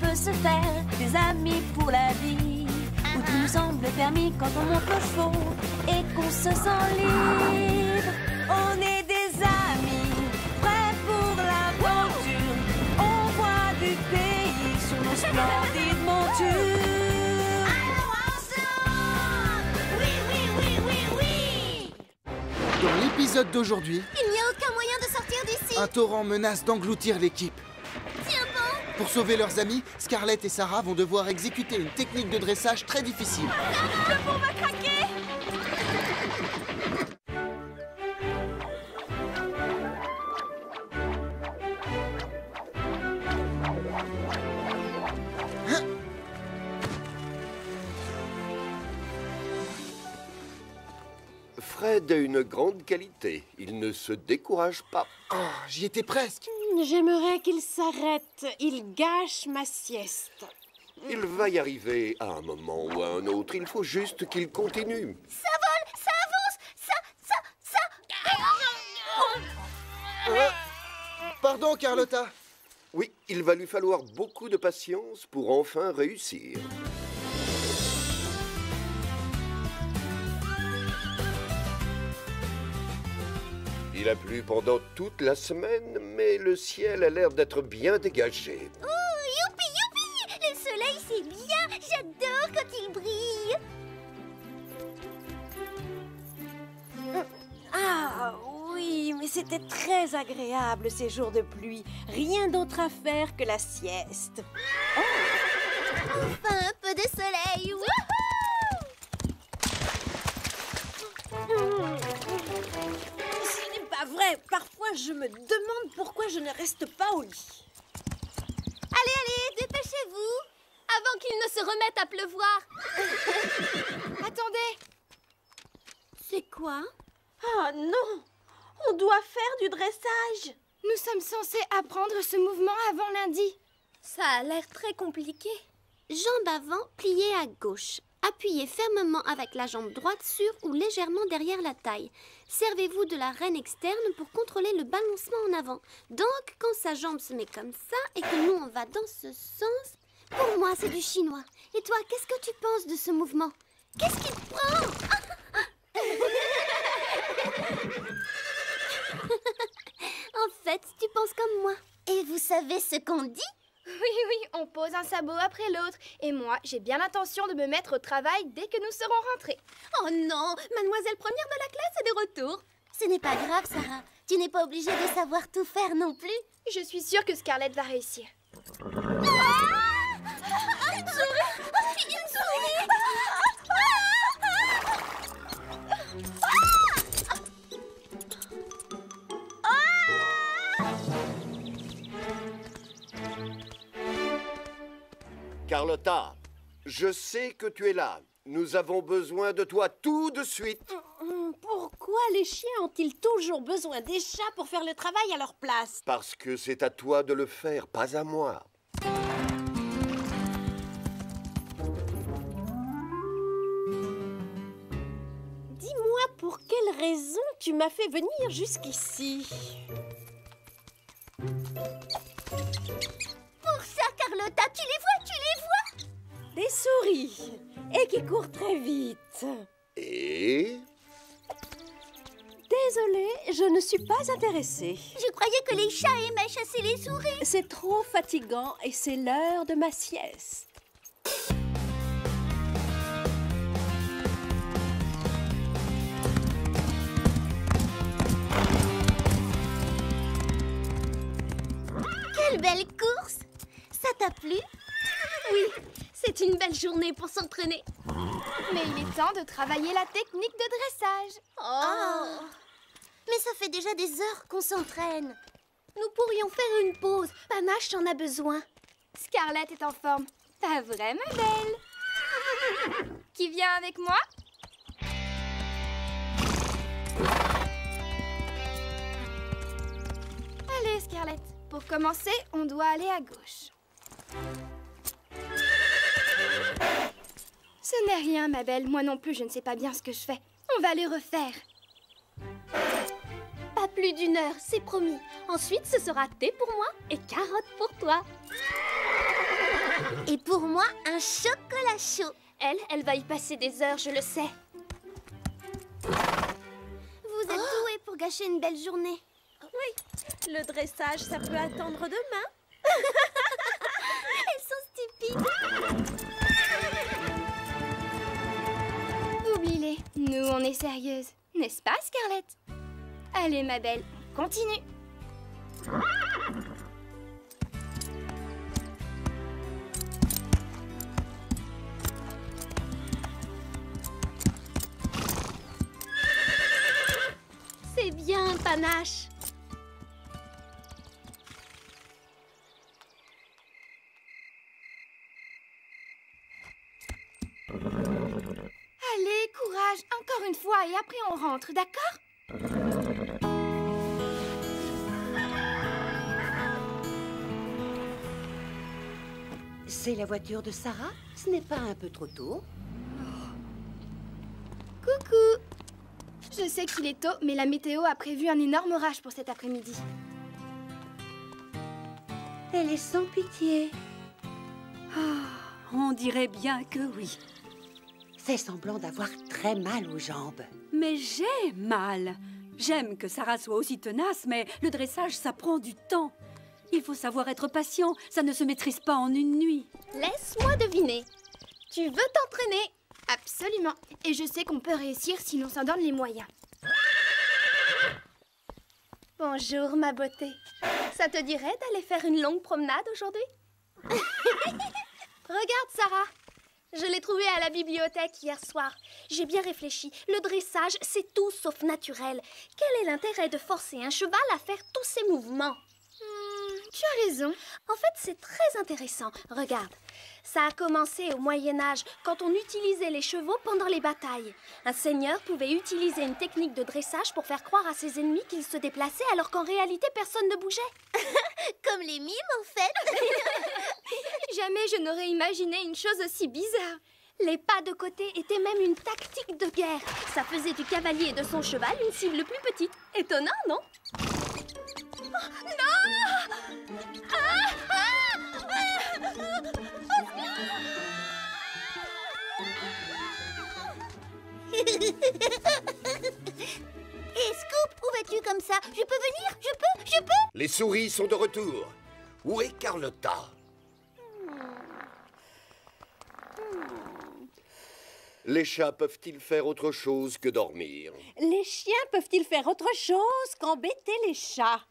peut se faire des amis pour la vie. Où tout nous semble permis quand on monte le chevaux et qu'on se sent libre. On est des amis, prêts pour l'aventure. On voit du pays sur nos splendides montures. Oui, oui, oui, oui, oui Dans l'épisode d'aujourd'hui, Il n'y a aucun moyen de sortir d'ici un torrent menace d'engloutir l'équipe. Pour sauver leurs amis, Scarlett et Sarah vont devoir exécuter une technique de dressage très difficile. Fred a une grande qualité. Il ne se décourage pas. Oh, j'y étais presque. J'aimerais qu'il s'arrête. Il gâche ma sieste. Il va y arriver à un moment ou à un autre. Il faut juste qu'il continue. Ça vole Ça avance Ça, ça, ça Euh, Pardon, Carlotta. Oui, il va lui falloir beaucoup de patience pour enfin réussir. Il a plu pendant toute la semaine, mais le ciel a l'air d'être bien dégagé. Oh, youpi, youpi Le soleil, c'est bien J'adore quand il brille Ah oui, mais c'était très agréable ces jours de pluie. Rien d'autre à faire que la sieste. Enfin, un peu de soleil je me demande pourquoi je ne reste pas au lit. Allez, allez, dépêchez-vous Avant qu'il ne se remette à pleuvoir Attendez C'est quoi? Ah non On doit faire du dressage. Nous sommes censés apprendre ce mouvement avant lundi. Ça a l'air très compliqué. Jambe avant, pliée à gauche. Appuyez fermement avec la jambe droite sur ou légèrement derrière la taille. Servez-vous de la reine externe pour contrôler le balancement en avant. Donc, quand sa jambe se met comme ça et que nous on va dans ce sens, pour moi c'est du chinois. Et toi, qu'est-ce que tu penses de ce mouvement? Qu'est-ce qui te prend? En fait, tu penses comme moi. Et vous savez ce qu'on dit? Oui, oui, on pose un sabot après l'autre. Et moi, j'ai bien l'intention de me mettre au travail dès que nous serons rentrés. Oh non, mademoiselle première de la classe est de retour. Ce n'est pas grave, Sarah. Tu n'es pas obligée de savoir tout faire non plus. Je suis sûre que Scarlett va réussir. Une souris Une souris Carlotta, je sais que tu es là. Nous avons besoin de toi tout de suite. Hum, Pourquoi les chiens ont-ils toujours besoin des chats pour faire le travail à leur place? Parce que c'est à toi de le faire, pas à moi. Dis-moi pour quelle raison tu m'as fait venir jusqu'ici? Pour ça, Carlotta, tu les vois Des souris et qui courent très vite. Et? Désolée, je ne suis pas intéressée. Je croyais que les chats aimaient chasser les souris. C'est trop fatigant et c'est l'heure de ma sieste. Quelle belle course Ça t'a plu? Oui, c'est une belle journée pour s'entraîner. Mais il est temps de travailler la technique de dressage. Oh. Mais ça fait déjà des heures qu'on s'entraîne. Nous pourrions faire une pause. Panache en a besoin. Scarlett est en forme. Pas vrai, ma belle Qui vient avec moi? Allez, Scarlett. Pour commencer, on doit aller à gauche. Ce n'est rien, ma belle. Moi non plus, je ne sais pas bien ce que je fais. On va les refaire. Pas plus d'une heure, c'est promis. Ensuite, ce sera thé pour moi et carotte pour toi. Et pour moi, un chocolat chaud. Elle, elle va y passer des heures, je le sais. Vous êtes oh douée pour gâcher une belle journée. Oui, le dressage, ça peut attendre demain. Elles sont stupides. Nous on est sérieuses. N'est-ce pas, Scarlett? Allez, ma belle, continue. C'est bien, panache. Après on rentre, d'accord? C'est la voiture de Sarah? Ce n'est pas un peu trop tôt Coucou Je sais qu'il est tôt, mais la météo a prévu un énorme orage pour cet après-midi. Elle est sans pitié. Oh, on dirait bien que oui. Fait semblant d'avoir très mal aux jambes. Mais j'ai mal. J'aime que Sarah soit aussi tenace, mais le dressage, ça prend du temps. Il faut savoir être patient, ça ne se maîtrise pas en une nuit. Laisse-moi deviner. Tu veux t'entraîner? Absolument. Et je sais qu'on peut réussir si l'on s'en donne les moyens. Bonjour, ma beauté. Ça te dirait d'aller faire une longue promenade aujourd'hui? Regarde, Sarah. Je l'ai trouvé à la bibliothèque hier soir. J'ai bien réfléchi. Le dressage, c'est tout sauf naturel. Quel est l'intérêt de forcer un cheval à faire tous ces mouvements? Hmm, Tu as raison. En fait, c'est très intéressant. Regarde. Ça a commencé au Moyen Âge, quand on utilisait les chevaux pendant les batailles. Un seigneur pouvait utiliser une technique de dressage pour faire croire à ses ennemis qu'il se déplaçait alors qu'en réalité personne ne bougeait. Comme les mimes, en fait. Jamais je n'aurais imaginé une chose aussi bizarre. Les pas de côté étaient même une tactique de guerre. Ça faisait du cavalier et de son cheval une cible plus petite. Étonnant, non? Et Scoop, où vas-tu comme ça? Je peux venir? Je peux? Je peux? Les souris sont de retour. Où est Carlotta? Les chats peuvent-ils faire autre chose que dormir? Les chiens peuvent-ils faire autre chose qu'embêter les chats?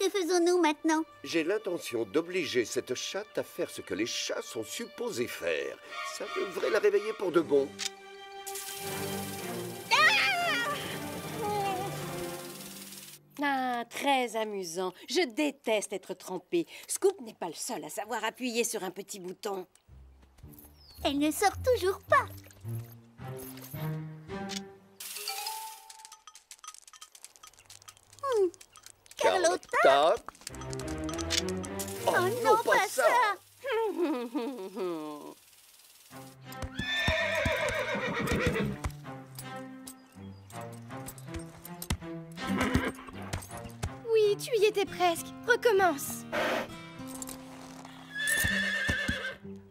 Que faisons-nous maintenant? J'ai l'intention d'obliger cette chatte à faire ce que les chats sont supposés faire. Ça devrait la réveiller pour de bon. Ah, très amusant. Je déteste être trempée. Scoop n'est pas le seul à savoir appuyer sur un petit bouton. Elle ne sort toujours pas. Carlotta, Oh, non, pas ça Oui, tu y étais presque. Recommence.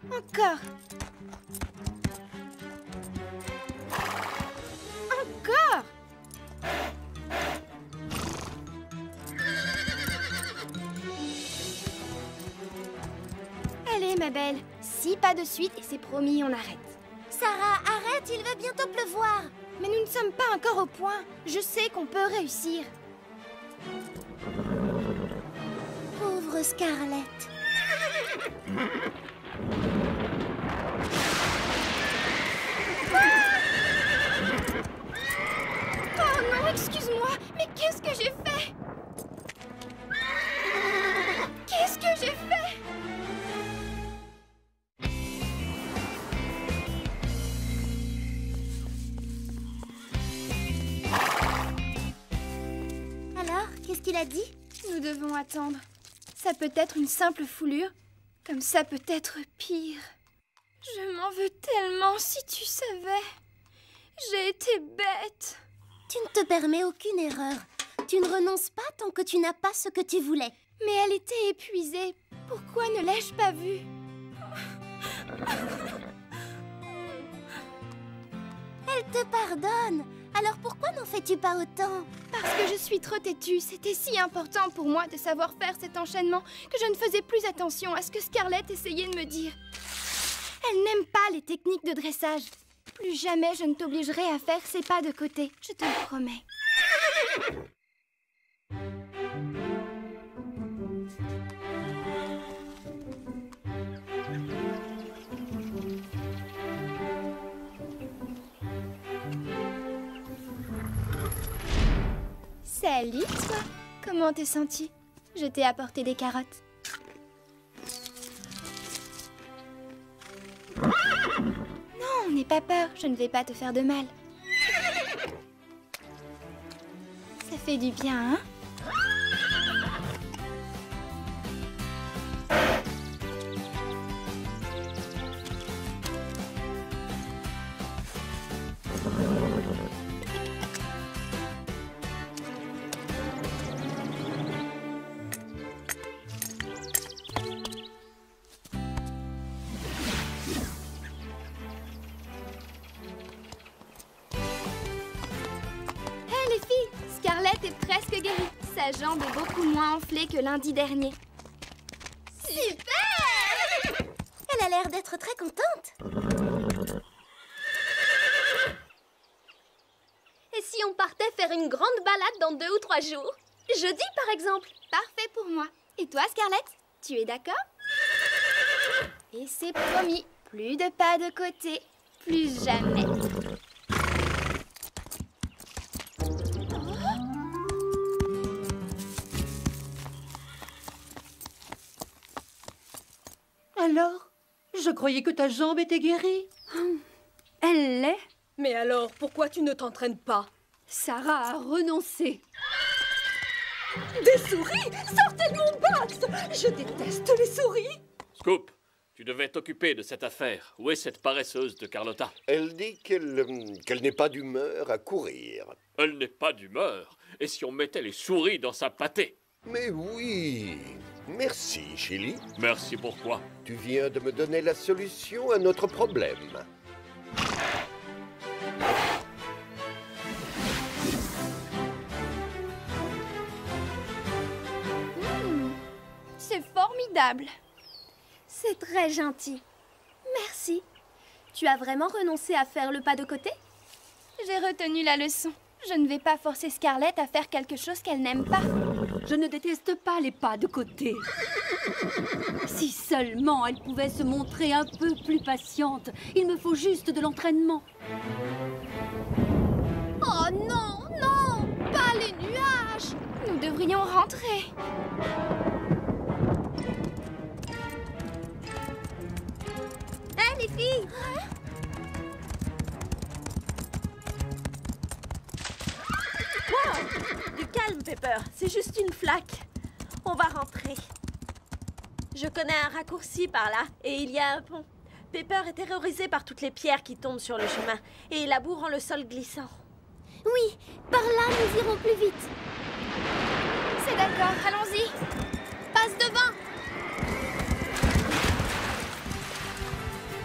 Encore. Ma belle. Six pas de suite et c'est promis, on arrête. Sarah, arrête, il va bientôt pleuvoir. Mais nous ne sommes pas encore au point. Je sais qu'on peut réussir. Pauvre Scarlett. Oh non, excuse-moi, mais qu'est-ce que j'ai fait attendre. Ça peut être une simple foulure, comme ça peut être pire. Je m'en veux tellement si tu savais. J'ai été bête. Tu ne te permets aucune erreur. Tu ne renonces pas tant que tu n'as pas ce que tu voulais. Mais elle était épuisée. Pourquoi ne l'ai-je pas vue? Elle te pardonne. Alors pourquoi n'en fais-tu pas autant? Parce que je suis trop têtue. C'était si important pour moi de savoir faire cet enchaînement que je ne faisais plus attention à ce que Scarlett essayait de me dire. Elle n'aime pas les techniques de dressage. Plus jamais je ne t'obligerai à faire ces pas de côté, je te le promets. Salut toi Comment t'es senti Je t'ai apporté des carottes. Non, n'aie pas peur, je ne vais pas te faire de mal. Ça fait du bien, hein? Jambe est beaucoup moins enflée que lundi dernier. Super Elle a l'air d'être très contente. Et si on partait faire une grande balade dans deux ou trois jours? Jeudi, par exemple Parfait pour moi. Et toi, Scarlett? Tu es d'accord? Et c'est promis, plus de pas de côté, plus jamais. Alors Je croyais que ta jambe était guérie. Elle l'est Mais alors, pourquoi tu ne t'entraînes pas? Sarah a renoncé. Des souris Sortez de mon box Je déteste les souris Scoop, tu devais t'occuper de cette affaire. Où est cette paresseuse de Carlotta? Elle dit qu'elle qu'elle n'est pas d'humeur à courir. Elle n'est pas d'humeur. Et si on mettait les souris dans sa pâtée? Mais oui Merci, Chili. Merci pourquoi Tu viens de me donner la solution à notre problème. Hmm, c'est formidable. C'est très gentil. Merci. Tu as vraiment renoncé à faire le pas de côté? J'ai retenu la leçon. Je ne vais pas forcer Scarlett à faire quelque chose qu'elle n'aime pas. Je ne déteste pas les pas de côté. Si seulement elle pouvait se montrer un peu plus patiente. Il me faut juste de l'entraînement. Oh non, non Pas les nuages Nous devrions rentrer. Hé, les filles? Du C'est juste une flaque. On va rentrer. Je connais un raccourci par là et il y a un pont. Pepper est terrorisé par toutes les pierres qui tombent sur le chemin et la boue rend le sol glissant. Oui, par là, nous irons plus vite. C'est d'accord, allons-y. Passe devant.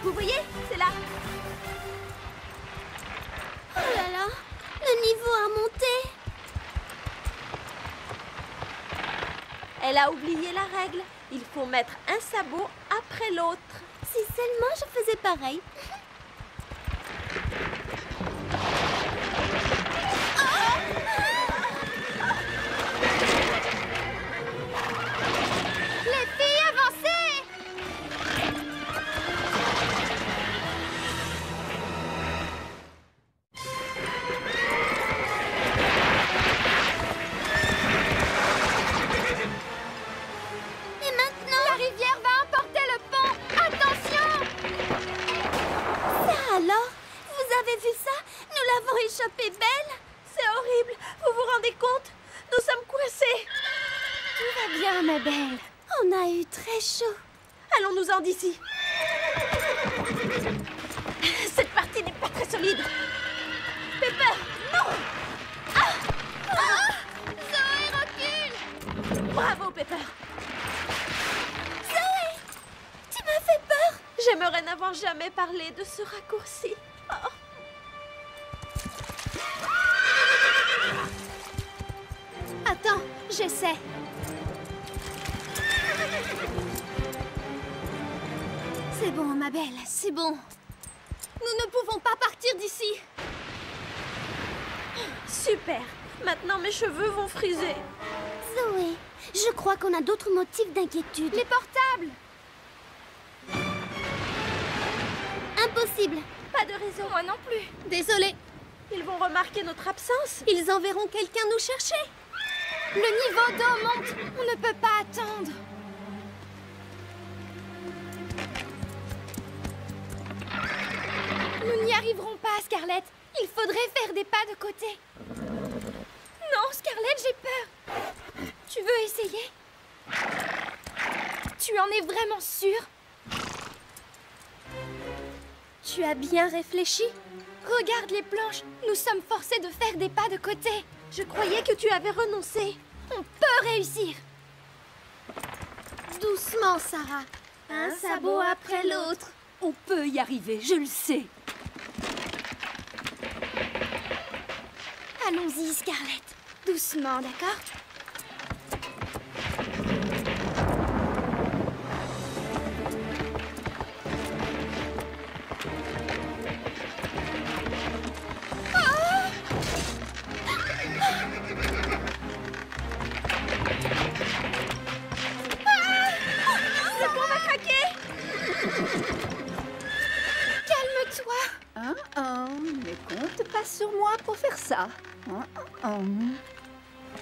Vous voyez C'est là. Oh là là, le niveau a monté. Elle a oublié la règle. Il faut mettre un sabot après l'autre. Si seulement je faisais pareil. C'est bon, ma belle, c'est bon. Nous ne pouvons pas partir d'ici. Super Maintenant mes cheveux vont friser. Zoé, je crois qu'on a d'autres motifs d'inquiétude. Les portables Impossible. Pas de raison. Moi non plus. Désolée. Ils vont remarquer notre absence. Ils enverront quelqu'un nous chercher. Le niveau d'eau monte. On ne peut pas attendre. Nous n'y arriverons pas, Scarlett. Il faudrait faire des pas de côté. Non, Scarlett, j'ai peur. Tu veux essayer? Tu en es vraiment sûre? Tu as bien réfléchi? Regarde les planches. Nous sommes forcés de faire des pas de côté. Je croyais que tu avais renoncé. On peut réussir. Doucement, Sarah. Un sabot après l'autre. On peut y arriver, je le sais. Allons-y, Scarlett. Doucement, d'accord?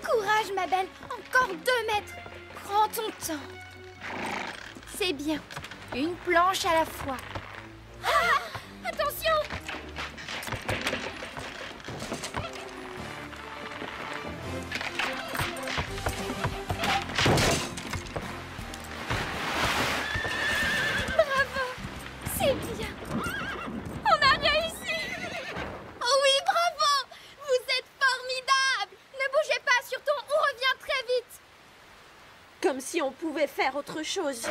Courage, ma belle. Encore deux mètres. Prends ton temps. C'est bien. Une planche à la fois. Ah autre chose.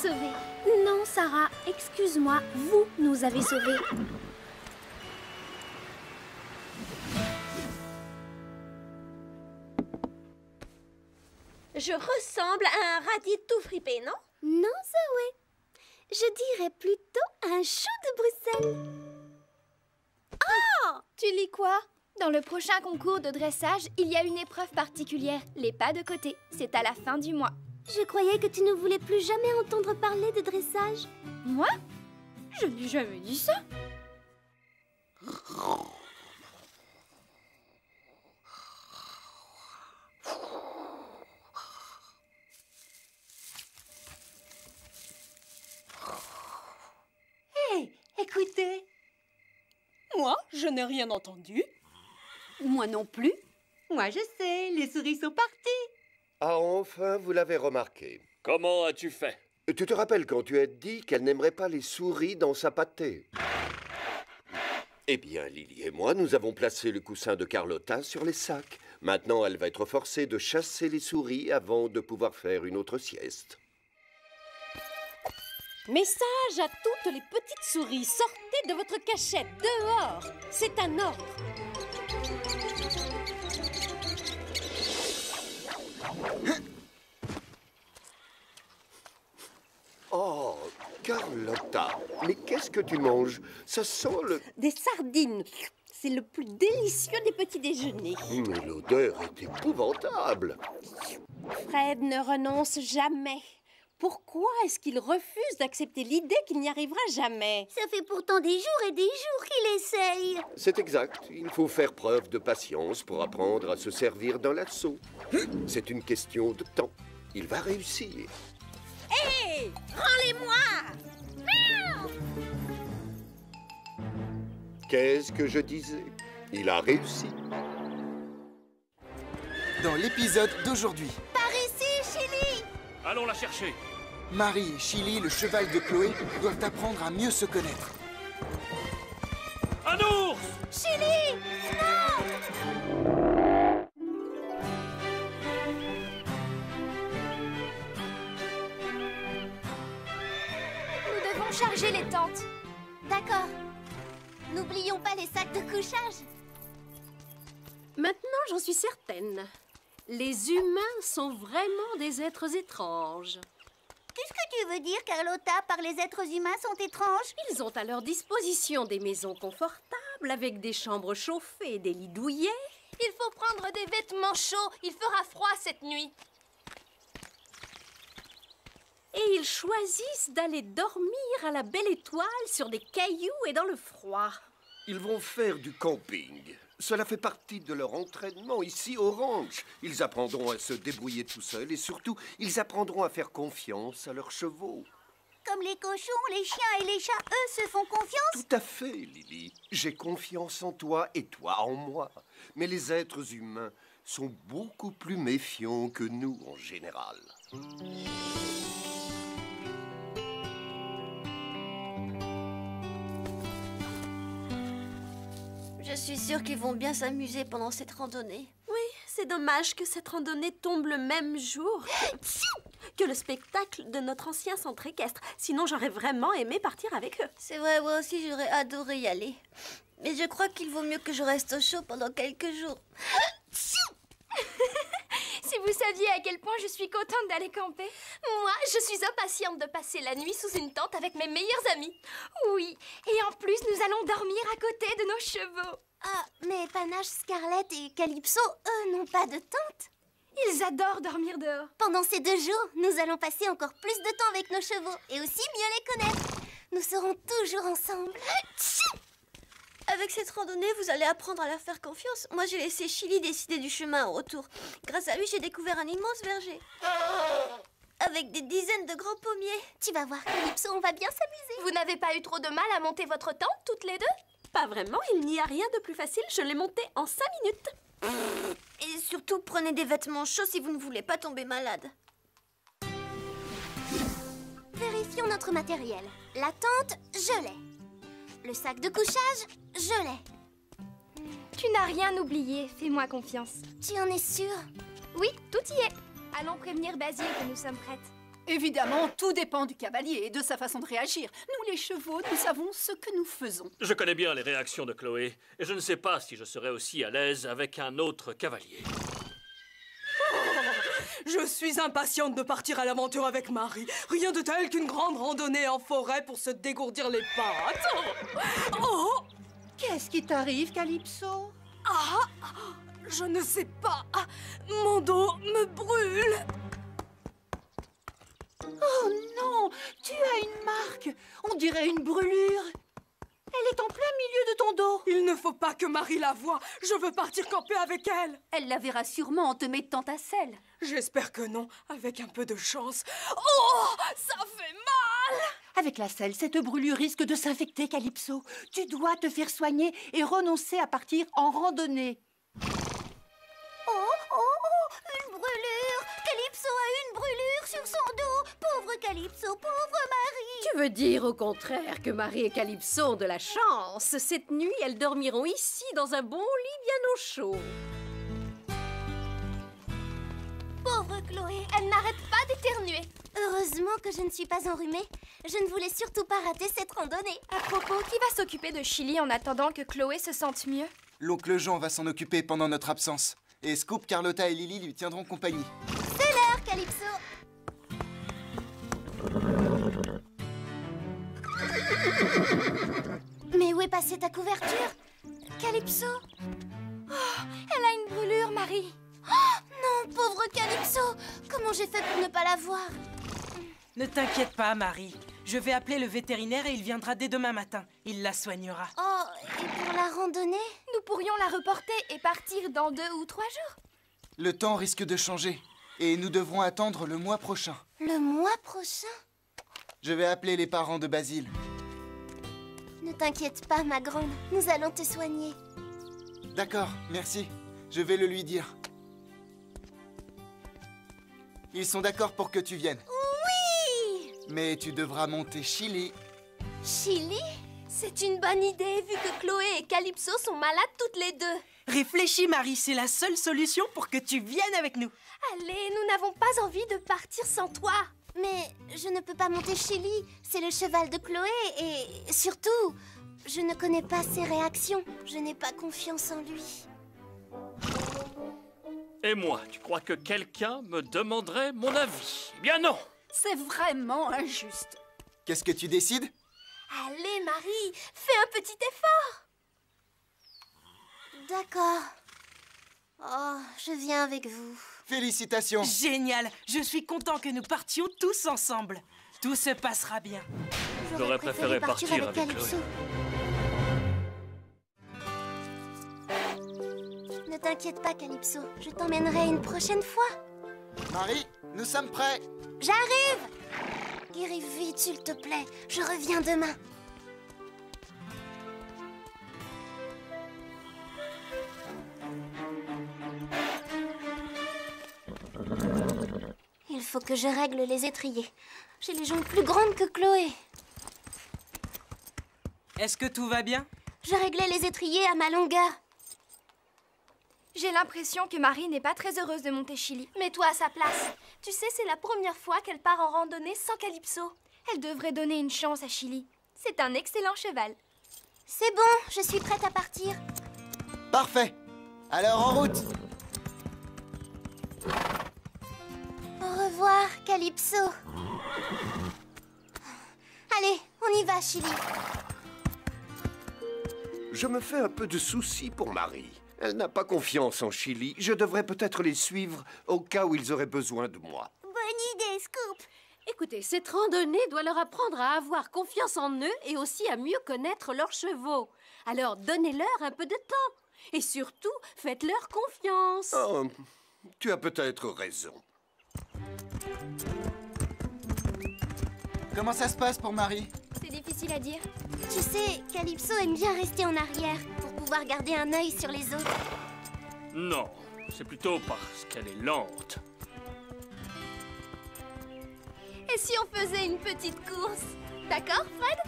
Sauvés. Non, Sarah, excuse-moi, vous nous avez sauvés. Je ressemble à un radis tout fripé, non? Non, Zoé. Je dirais plutôt un chou de Bruxelles. Oh Tu lis quoi? Dans le prochain concours de dressage, il y a une épreuve particulière, les pas de côté. C'est à la fin du mois. Je croyais que tu ne voulais plus jamais entendre parler de dressage. Moi? Je n'ai jamais dit ça. Hé, écoutez. Moi, je n'ai rien entendu. Moi non plus. Moi, je sais, les souris sont parties. Ah, enfin, vous l'avez remarqué. Comment as-tu fait? Tu te rappelles quand tu as dit qu'elle n'aimerait pas les souris dans sa pâtée? Eh bien, Lily et moi, nous avons placé le coussin de Carlotta sur les sacs. Maintenant, elle va être forcée de chasser les souris avant de pouvoir faire une autre sieste. Message à toutes les petites souris, sortez de votre cachette, dehors. C'est un ordre. Oh, Carlotta, mais qu'est-ce que tu manges? Ça sent le... Des sardines. C'est le plus délicieux des petits déjeuners. Mais l'odeur est épouvantable. Fred ne renonce jamais. Pourquoi est-ce qu'il refuse d'accepter l'idée qu'il n'y arrivera jamais? Ça fait pourtant des jours et des jours qu'il essaye. C'est exact. Il faut faire preuve de patience pour apprendre à se servir d'un lasso. C'est une question de temps. Il va réussir. Hé Rends-les-moi. Qu'est-ce que je disais? Il a réussi. Dans l'épisode d'aujourd'hui, Par ici, Chili. Allons la chercher. Marie et Chili, le cheval de Chloé, doivent apprendre à mieux se connaître. Un ours! Chili charger les tentes. D'accord. N'oublions pas les sacs de couchage. Maintenant, j'en suis certaine. Les humains sont vraiment des êtres étranges. Qu'est-ce que tu veux dire, Carlotta, par les êtres humains sont étranges? Ils ont à leur disposition des maisons confortables avec des chambres chauffées et des lits douillets. Il faut prendre des vêtements chauds. Il fera froid cette nuit. Et ils choisissent d'aller dormir à la belle étoile sur des cailloux et dans le froid. Ils vont faire du camping. Cela fait partie de leur entraînement ici au ranch. Ils apprendront à se débrouiller tout seuls et surtout, ils apprendront à faire confiance à leurs chevaux. Comme les cochons, les chiens et les chats, eux, se font confiance Tout à fait, Lily. J'ai confiance en toi et toi en moi. Mais les êtres humains sont beaucoup plus méfiants que nous en général. Suis sûre qu'ils vont bien s'amuser pendant cette randonnée. Oui, c'est dommage que cette randonnée tombe le même jour que le spectacle de notre ancien centre équestre. Sinon, j'aurais vraiment aimé partir avec eux. C'est vrai, moi aussi j'aurais adoré y aller. Mais je crois qu'il vaut mieux que je reste au chaud pendant quelques jours. Si vous saviez à quel point je suis contente d'aller camper. Moi, je suis impatiente de passer la nuit sous une tente avec mes meilleurs amis. Oui, et en plus, nous allons dormir à côté de nos chevaux. Ah, mais Panache, Scarlett et Calypso, eux, n'ont pas de tente. Ils adorent dormir dehors. Pendant ces deux jours, nous allons passer encore plus de temps avec nos chevaux et aussi mieux les connaître. Nous serons toujours ensemble. Avec cette randonnée, vous allez apprendre à leur faire confiance. Moi, j'ai laissé Chili décider du chemin au retour. Grâce à lui, j'ai découvert un immense verger. Avec des dizaines de grands pommiers. Tu vas voir, Calypso, on va bien s'amuser. Vous n'avez pas eu trop de mal à monter votre tente toutes les deux? Pas vraiment, il n'y a rien de plus facile. Je l'ai monté en cinq minutes. Et surtout, prenez des vêtements chauds si vous ne voulez pas tomber malade. Vérifions notre matériel. La tente, je l'ai. Le sac de couchage, je l'ai. Tu n'as rien oublié, fais-moi confiance. Tu en es sûre Oui, tout y est. Allons prévenir Basile que nous sommes prêtes. Évidemment, tout dépend du cavalier et de sa façon de réagir. Nous, les chevaux, nous savons ce que nous faisons. Je connais bien les réactions de Chloé, et je ne sais pas si je serais aussi à l'aise avec un autre cavalier. Je suis impatiente de partir à l'aventure avec Marie. Rien de tel qu'une grande randonnée en forêt pour se dégourdir les pattes. Oh Qu'est-ce qui t'arrive, Calypso? Ah Je ne sais pas. Ah, Mon dos me brûle. Oh non Tu as une marque On dirait une brûlure Elle est en plein milieu de ton dos Il ne faut pas que Marie la voie. Je veux partir camper avec elle. Elle la verra sûrement en te mettant à selle. J'espère que non, avec un peu de chance. Oh Ça fait mal Avec la selle, cette brûlure risque de s'infecter, Calypso. Tu dois te faire soigner et renoncer à partir en randonnée. Oh, oh, oh Une brûlure Calypso a une brûlure sur son dos Pauvre Calypso, pauvre Marie Tu veux dire au contraire que Marie et Calypso ont de la chance. Cette nuit, elles dormiront ici dans un bon lit bien au chaud. Pauvre Chloé Elle n'arrête pas d'éternuer. Heureusement que je ne suis pas enrhumée. Je ne voulais surtout pas rater cette randonnée. À propos, qui va s'occuper de Chili en attendant que Chloé se sente mieux? L'oncle Jean va s'en occuper pendant notre absence. Et Scoop, Carlotta et Lily lui tiendront compagnie. C'est l'heure, Calypso Passée ta couverture? Calypso? Oh, elle a une brûlure, Marie. Oh, non, pauvre Calypso Comment j'ai fait pour ne pas la voir? Ne t'inquiète pas, Marie. Je vais appeler le vétérinaire et il viendra dès demain matin. Il la soignera. Oh, et pour la randonnée? Nous pourrions la reporter et partir dans deux ou trois jours. Le temps risque de changer. Et nous devrons attendre le mois prochain. Le mois prochain? Je vais appeler les parents de Basile. Ne t'inquiète pas, ma grande. Nous allons te soigner. D'accord, merci. Je vais le lui dire. Ils sont d'accord pour que tu viennes. Oui Mais tu devras monter Chili. Chili C'est une bonne idée, vu que Chloé et Calypso sont malades toutes les deux. Réfléchis, Marie, c'est la seule solution pour que tu viennes avec nous. Allez, nous n'avons pas envie de partir sans toi. Mais je ne peux pas monter Chili. C'est le cheval de Chloé et surtout, je ne connais pas ses réactions. Je n'ai pas confiance en lui. Et moi, tu crois que quelqu'un me demanderait mon avis? Eh bien non C'est vraiment injuste. Qu'est-ce que tu décides? Allez, Marie, fais un petit effort. D'accord. Oh, je viens avec vous. Félicitations Génial Je suis content que nous partions tous ensemble. Tout se passera bien. J'aurais préféré partir avec, Calypso. Ne t'inquiète pas, Calypso. Je t'emmènerai une prochaine fois. Marie, nous sommes prêts J'arrive Guéris vite, s'il te plaît. Je reviens demain. Faut que je règle les étriers. J'ai les jambes plus grandes que Chloé. Est-ce que tout va bien? Je réglais les étriers à ma longueur. J'ai l'impression que Marie n'est pas très heureuse de monter Chili. Mets-toi à sa place. Tu sais, c'est la première fois qu'elle part en randonnée sans Calypso. Elle devrait donner une chance à Chili. C'est un excellent cheval. C'est bon, je suis prête à partir. Parfait Alors en route revoir, Calypso. Allez, on y va, Chili. Je me fais un peu de soucis pour Marie. Elle n'a pas confiance en Chili. Je devrais peut-être les suivre au cas où ils auraient besoin de moi. Bonne idée, Scoop. Écoutez, cette randonnée doit leur apprendre à avoir confiance en eux et aussi à mieux connaître leurs chevaux. Alors donnez-leur un peu de temps. Et surtout, faites-leur confiance. Oh, tu as peut-être raison. Comment ça se passe pour Marie? C'est difficile à dire. Tu sais, Calypso aime bien rester en arrière pour pouvoir garder un œil sur les autres. Non, c'est plutôt parce qu'elle est lente. Et si on faisait une petite course? D'accord, Fred?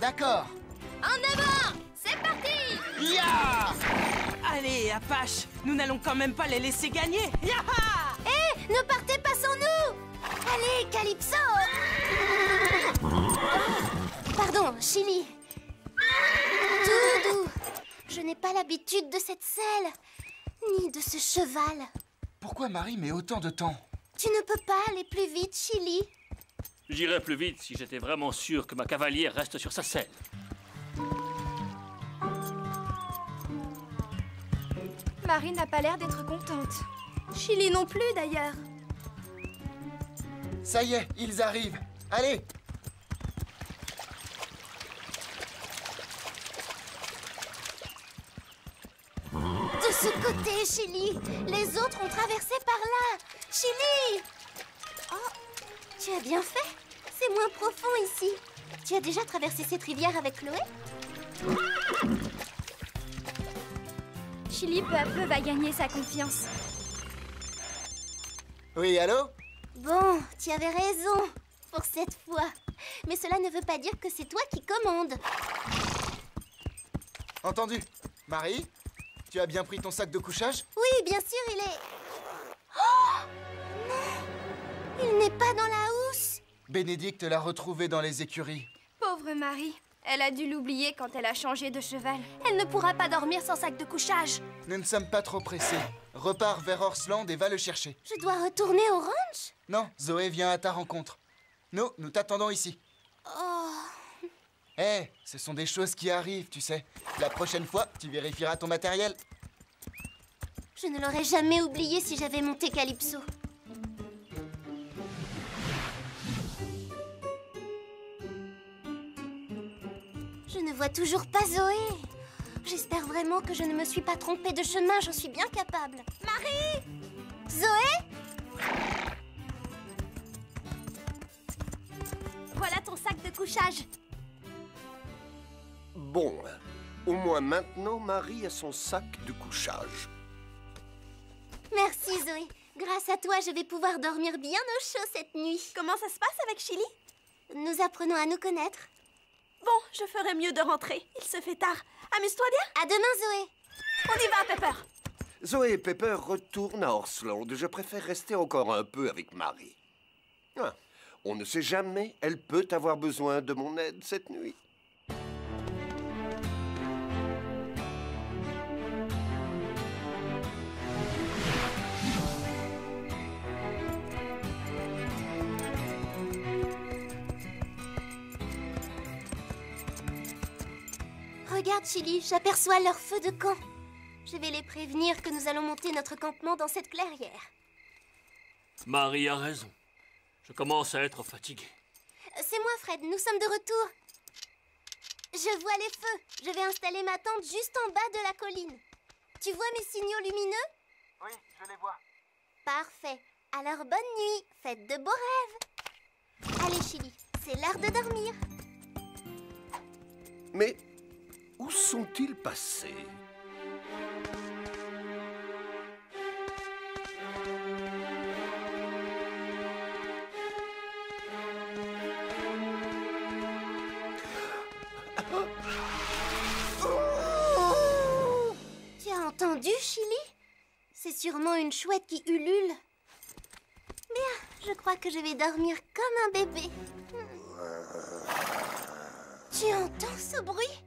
D'accord. En avant! C'est parti! Ya! Allez, Apache, nous n'allons quand même pas les laisser gagner. Yaha Hé Ne partez pas sans nous Allez, Calypso Pardon, Chili. Doudou, je n'ai pas l'habitude de cette selle, ni de ce cheval. Pourquoi Marie met autant de temps? Tu ne peux pas aller plus vite, Chili. J'irais plus vite si j'étais vraiment sûr que ma cavalière reste sur sa selle. Marie n'a pas l'air d'être contente. Chili non plus, d'ailleurs. Ça y est, ils arrivent Allez De ce côté, Chili. Les autres ont traversé par là. Chili Oh, tu as bien fait. C'est moins profond ici. Tu as déjà traversé cette rivière avec Chloé? Chili peu à peu va gagner sa confiance. Oui, allô? Bon, tu avais raison. Pour cette fois. Mais cela ne veut pas dire que c'est toi qui commandes. Entendu Marie Tu as bien pris ton sac de couchage? Oui, bien sûr, il est... Oh Non Il n'est pas dans la housse Bénédicte l'a retrouvé dans les écuries. Pauvre Marie. Elle a dû l'oublier quand elle a changé de cheval. Elle ne pourra pas dormir sans sac de couchage. Nous ne sommes pas trop pressés. Repars vers Horsland et va le chercher. Je dois retourner au ranch? Non, Zoé vient à ta rencontre. Nous, nous t'attendons ici. Oh Eh, ce sont des choses qui arrivent, tu sais. La prochaine fois, tu vérifieras ton matériel. Je ne l'aurais jamais oublié si j'avais monté Calypso. Je ne vois toujours pas Zoé. J'espère vraiment que je ne me suis pas trompée de chemin, j'en suis bien capable. Marie Zoé Voilà ton sac de couchage. Bon, au moins maintenant, Marie a son sac de couchage. Merci Zoé. Grâce à toi, je vais pouvoir dormir bien au chaud cette nuit. Comment ça se passe avec Chili? Nous apprenons à nous connaître. Bon, je ferais mieux de rentrer. Il se fait tard. Amuse-toi bien. À demain, Zoé. On y va, Pepper. Zoé et Pepper retournent à Horsland. Je préfère rester encore un peu avec Marie. Ah, on ne sait jamais, elle peut avoir besoin de mon aide cette nuit. Regarde, Chili, j'aperçois leur feu de camp. Je vais les prévenir que nous allons monter notre campement dans cette clairière. Marie a raison. Je commence à être fatigué. C'est moi, Fred, nous sommes de retour. Je vois les feux. Je vais installer ma tente juste en bas de la colline. Tu vois mes signaux lumineux? Oui, je les vois. Parfait. Alors bonne nuit. Faites de beaux rêves. Allez, Chili, c'est l'heure de dormir. Mais où sont-ils passés Tu as entendu, Chili? C'est sûrement une chouette qui ulule. Bien, je crois que je vais dormir comme un bébé. Tu entends ce bruit?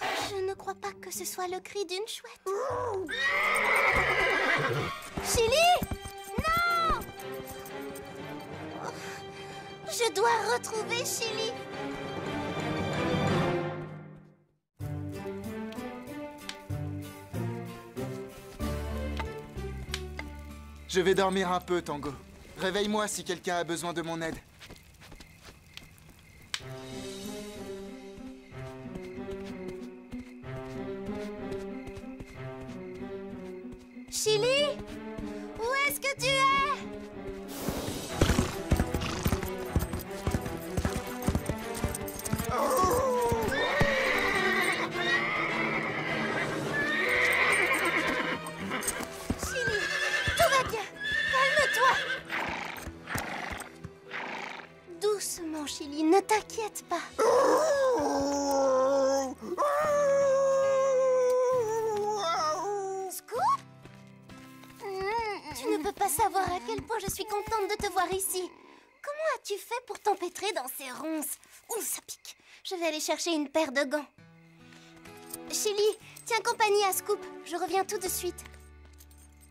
Je ne crois pas que ce soit le cri d'une chouette. Chili Non Je dois retrouver Chili. Je vais dormir un peu, Tango. Réveille-moi si quelqu'un a besoin de mon aide. Chercher une paire de gants. Chili, tiens compagnie à Scoop. Je reviens tout de suite.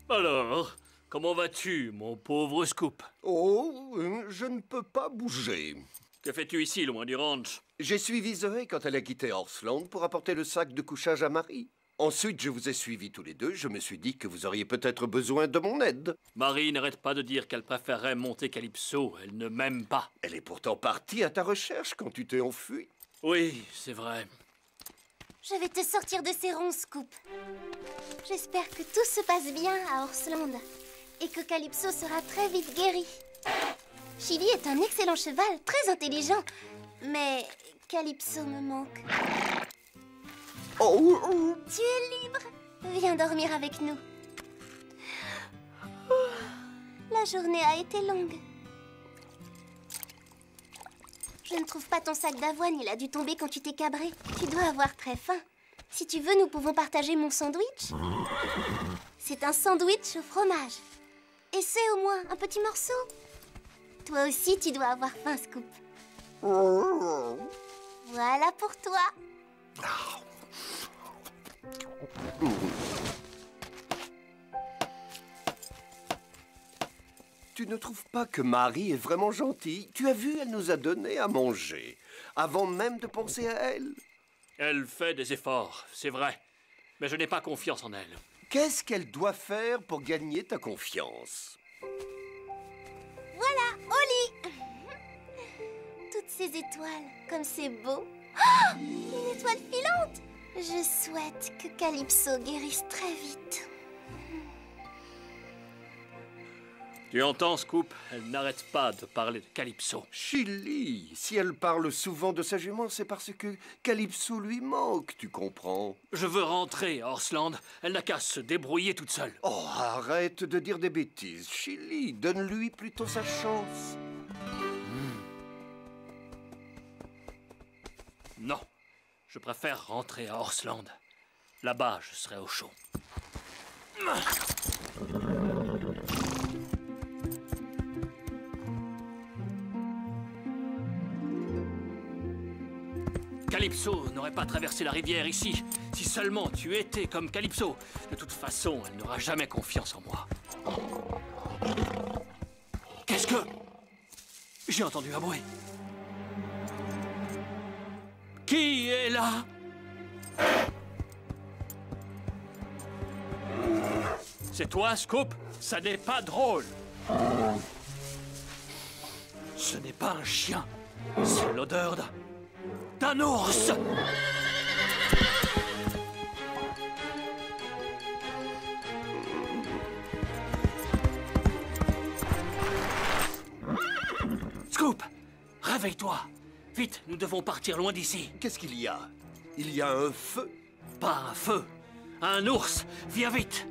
Alors, comment vas-tu, mon pauvre Scoop? Oh, euh, je ne peux pas bouger. Que fais-tu ici, loin du ranch? J'ai suivi Zoé quand elle a quitté Horsland pour apporter le sac de couchage à Marie. Ensuite, je vous ai suivis tous les deux. Je me suis dit que vous auriez peut-être besoin de mon aide. Marie n'arrête pas de dire qu'elle préférerait monter Calypso. Elle ne m'aime pas. Elle est pourtant partie à ta recherche quand tu t'es enfui. Oui, c'est vrai. Je vais te sortir de ces ronces, Scoop. J'espère que tout se passe bien à Horsland et que Calypso sera très vite guéri. Chili est un excellent cheval, très intelligent, mais Calypso me manque. Oh, oh. Tu es libre. Viens dormir avec nous. La journée a été longue. Je ne trouve pas ton sac d'avoine, il a dû tomber quand tu t'es cabré. Tu dois avoir très faim. Si tu veux, nous pouvons partager mon sandwich. C'est un sandwich au fromage. Essaie au moins un petit morceau. Toi aussi, tu dois avoir faim, Scoop. Voilà pour toi. Tu ne trouves pas que Marie est vraiment gentille? Tu as vu, elle nous a donné à manger, avant même de penser à elle. Elle fait des efforts, c'est vrai. Mais je n'ai pas confiance en elle. Qu'est-ce qu'elle doit faire pour gagner ta confiance? Voilà, au lit. Toutes ces étoiles, comme c'est beau. Oh Une étoile filante Je souhaite que Calypso guérisse très vite. Tu entends, Scoop? Elle n'arrête pas de parler de Calypso. Chili, si elle parle souvent de sa jument, c'est parce que Calypso lui manque, tu comprends Je veux rentrer à Horsland. Elle n'a qu'à se débrouiller toute seule. Oh, arrête de dire des bêtises. Chili, donne-lui plutôt sa chance. Non, je préfère rentrer à Horsland. Là-bas, je serai au chaud. Calypso n'aurait pas traversé la rivière ici si seulement tu étais comme Calypso. De toute façon, elle n'aura jamais confiance en moi. Qu'est-ce que... J'ai entendu un bruit? Qui est là? C'est toi, Scoop? Ça n'est pas drôle. Ce n'est pas un chien. C'est l'odeur d'un... d'un ours Scoop Réveille-toi Vite, nous devons partir loin d'ici. Qu'est-ce qu'il y a? Il y a un feu? Pas un feu, un ours. Viens vite.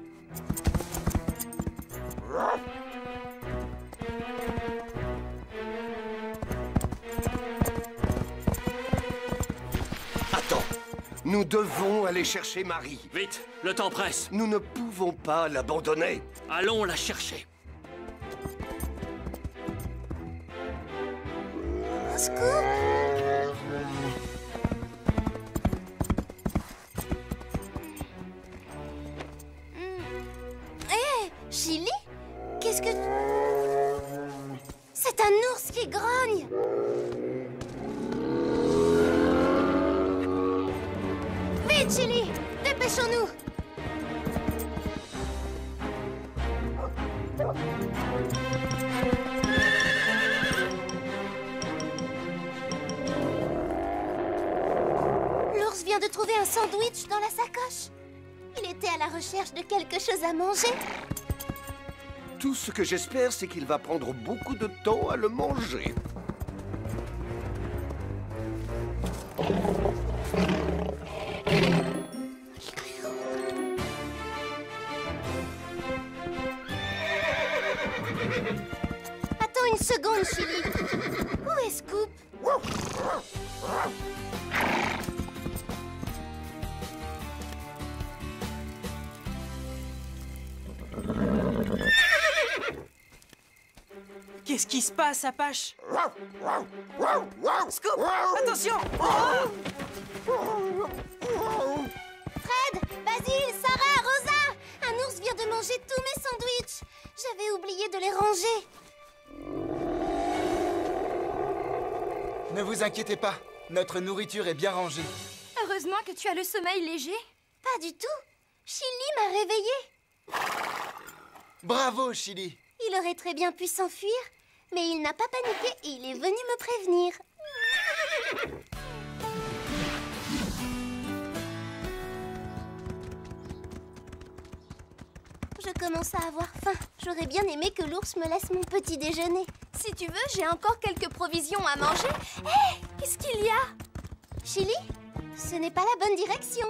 Nous devons aller chercher Marie. Vite, le temps presse. Nous ne pouvons pas l'abandonner. Allons la chercher. Scoop Hé, Chili Qu'est-ce que... C'est un ours qui grogne Chili Dépêchons-nous L'ours vient de trouver un sandwich dans la sacoche. Il était à la recherche de quelque chose à manger. Tout ce que j'espère, c'est qu'il va prendre beaucoup de temps à le manger. Qu'est-ce qui se passe, Apache? Scoop Attention Fred, Basile, Sarah, Rosa Un ours vient de manger tous mes sandwichs. J'avais oublié de les ranger. Ne vous inquiétez pas, notre nourriture est bien rangée. Heureusement que tu as le sommeil léger. Pas du tout. Chili m'a réveillée. Bravo, Chili Il aurait très bien pu s'enfuir, mais il n'a pas paniqué et il est venu me prévenir. Je commence à avoir faim. J'aurais bien aimé que l'ours me laisse mon petit déjeuner. Si tu veux, j'ai encore quelques provisions à manger. Hé, qu'est-ce qu'il y a? Chili, ce n'est pas la bonne direction.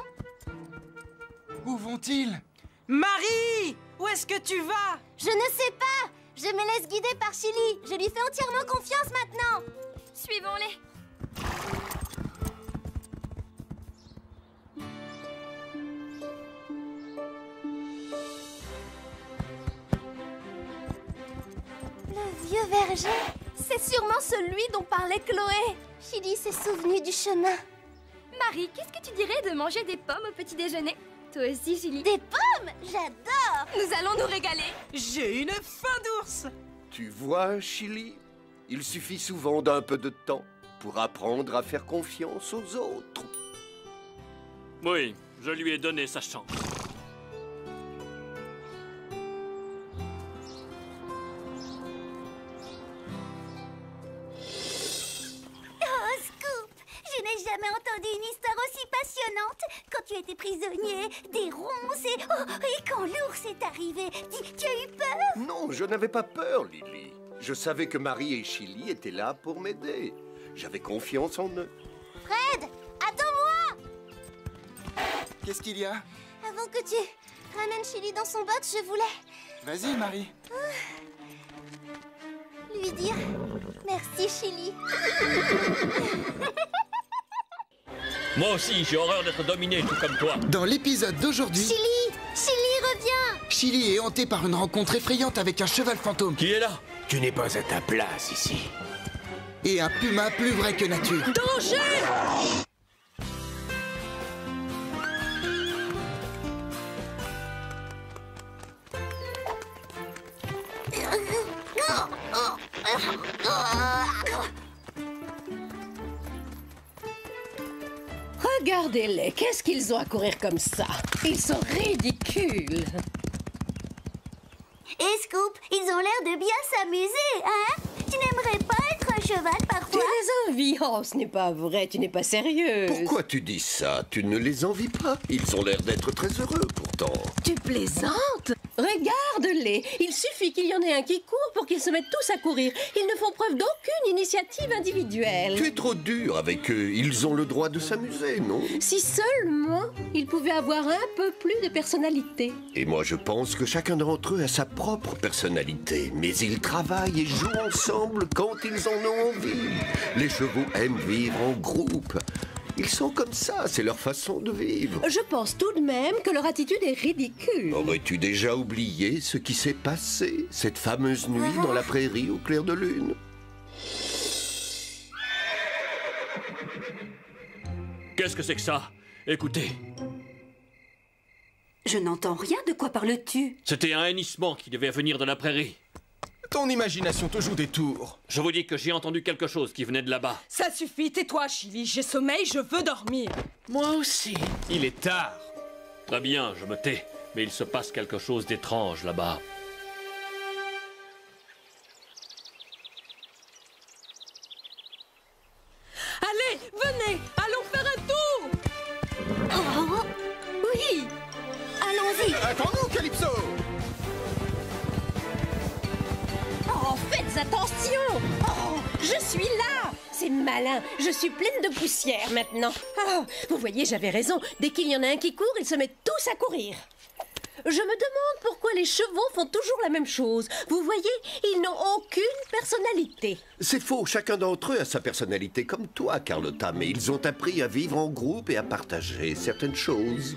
Où vont-ils? Marie Où est-ce que tu vas? Je ne sais pas. Je me laisse guider par Chili. Je lui fais entièrement confiance maintenant. Suivons-les. Le vieux verger. C'est sûrement celui dont parlait Chloé. Chili s'est souvenu du chemin. Marie, qu'est-ce que tu dirais de manger des pommes au petit déjeuner? Toi aussi, Julie. Des pommes J'adore Nous allons nous régaler. J'ai une faim d'ours Tu vois, Chili, il suffit souvent d'un peu de temps pour apprendre à faire confiance aux autres. Oui, je lui ai donné sa chance. Jamais entendu une histoire aussi passionnante. Quand tu étais prisonnier, des ronces et... Oh, et quand l'ours est arrivé, tu, tu as eu peur? Non, je n'avais pas peur, Lily. Je savais que Marie et Chili étaient là pour m'aider. J'avais confiance en eux. Fred, attends-moi Qu'est-ce qu'il y a? Avant que tu ramènes Chili dans son box, je voulais Vas-y, Marie. lui dire merci, Chili. Moi aussi, j'ai horreur d'être dominé, tout comme toi. Dans l'épisode d'aujourd'hui, Chili Chili, reviens Chili est hanté par une rencontre effrayante avec un cheval fantôme. Qui est là? Tu n'es pas à ta place ici. Et un puma plus vrai que nature. Danger Regardez-les, qu'est-ce qu'ils ont à courir comme ça? Ils sont ridicules. Et Scoop, ils ont l'air de bien s'amuser, hein? Tu n'aimerais pas être un cheval Tu parfois? les envies. Oh, ce n'est pas vrai, tu n'es pas sérieuse. Pourquoi tu dis ça? Tu ne les envies pas? Ils ont l'air d'être très heureux pourtant. Tu plaisantes? Regarde-les Il suffit qu'il y en ait un qui court pour qu'ils se mettent tous à courir. Ils ne font preuve d'aucune initiative individuelle. Tu es trop dur avec eux. Ils ont le droit de s'amuser, non? Si seulement ils pouvaient avoir un peu plus de personnalité. Et moi, je pense que chacun d'entre eux a sa propre personnalité. Mais ils travaillent et jouent ensemble quand ils en ont envie. Les chevaux aiment vivre en groupe. Ils sont comme ça, c'est leur façon de vivre. Je pense tout de même que leur attitude est ridicule. Aurais-tu déjà oublié ce qui s'est passé cette fameuse nuit dans la prairie au clair de lune? Qu'est-ce que c'est que ça? Écoutez, Je n'entends rien, de quoi parles-tu? C'était un hennissement qui devait venir de la prairie. Ton imagination te joue des tours. Je vous dis que j'ai entendu quelque chose qui venait de là-bas. Ça suffit, tais-toi, Chili. J'ai sommeil, je veux dormir. Moi aussi. Il est tard. Très bien, je me tais. Mais il se passe quelque chose d'étrange là-bas. Suis pleine de poussière maintenant. Oh, vous voyez, j'avais raison. Dès qu'il y en a un qui court, ils se mettent tous à courir. Je me demande pourquoi les chevaux font toujours la même chose. Vous voyez, ils n'ont aucune personnalité. C'est faux, chacun d'entre eux a sa personnalité comme toi, Carlotta, mais ils ont appris à vivre en groupe et à partager certaines choses.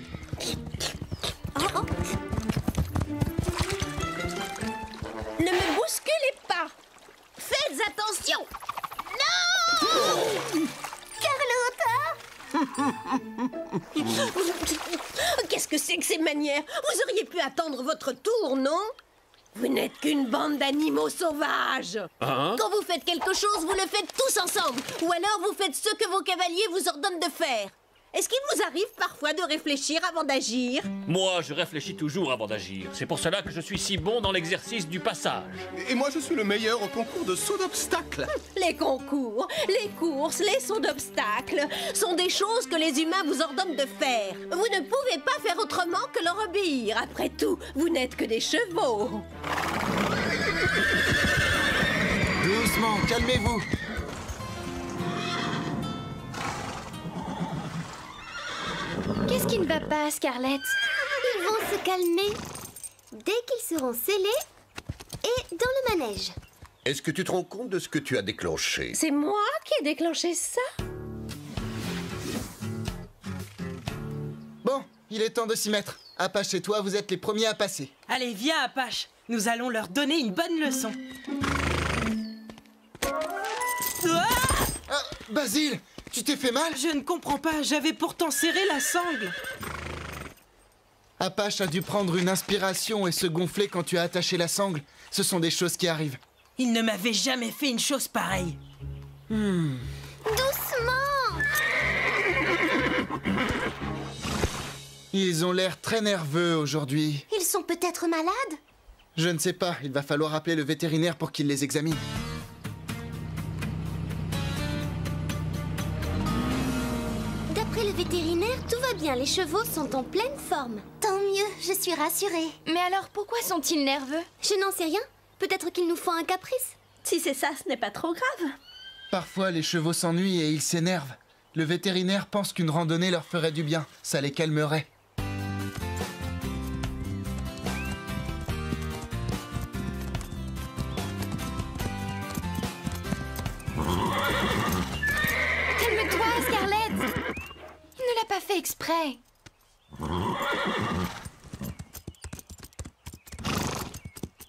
Ne me bousculez pas Faites attention Non Qu'est-ce que c'est que ces manières Vous auriez pu attendre votre tour, non Vous n'êtes qu'une bande d'animaux sauvages Hein Quand vous faites quelque chose, vous le faites tous ensemble Ou alors vous faites ce que vos cavaliers vous ordonnent de faire Est-ce qu'il vous arrive parfois de réfléchir avant d'agir? Moi, je réfléchis toujours avant d'agir. C'est pour cela que je suis si bon dans l'exercice du passage. Et moi, je suis le meilleur au concours de saut d'obstacles. Les concours, les courses, les sauts d'obstacles sont des choses que les humains vous ordonnent de faire. Vous ne pouvez pas faire autrement que leur obéir. Après tout, vous n'êtes que des chevaux. Doucement, calmez-vous. Ne va pas, Scarlett Ils vont se calmer dès qu'ils seront scellés et dans le manège. Est-ce que tu te rends compte de ce que tu as déclenché? C'est moi qui ai déclenché ça Bon, il est temps de s'y mettre. Apache et toi, vous êtes les premiers à passer. Allez, viens, Apache. Nous allons leur donner une bonne leçon. Ah Ah, Basile, tu t'es fait mal Je ne comprends pas, j'avais pourtant serré la sangle. Apache a dû prendre une inspiration et se gonfler quand tu as attaché la sangle. Ce sont des choses qui arrivent. Il ne m'avait jamais fait une chose pareille. Hmm. Doucement Ils ont l'air très nerveux aujourd'hui. Ils sont peut-être malades? Je ne sais pas, il va falloir appeler le vétérinaire pour qu'il les examine. Bien. Les chevaux sont en pleine forme. Tant mieux, je suis rassurée. Mais alors pourquoi sont-ils nerveux? Je n'en sais rien. Peut-être qu'ils nous font un caprice. Si c'est ça, ce n'est pas trop grave. Parfois, les chevaux s'ennuient et ils s'énervent. Le vétérinaire pense qu'une randonnée leur ferait du bien. Ça les calmerait. Pas fait exprès.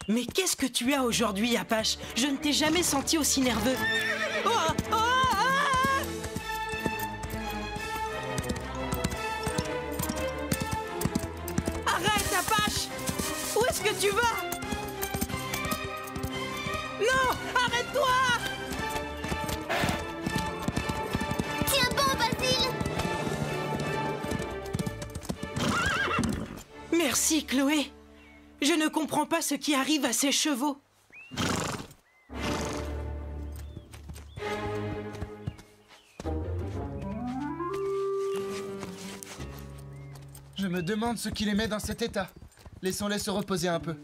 Mais qu'est-ce que tu as aujourd'hui, Apache? Je ne t'ai jamais senti aussi nerveux. Oh, oh, ah Arrête, Apache! Où est-ce que tu vas? Non Arrête-toi Merci, Chloé. Je ne comprends pas ce qui arrive à ces chevaux. Je me demande ce qui les met dans cet état. Laissons-les se reposer un peu.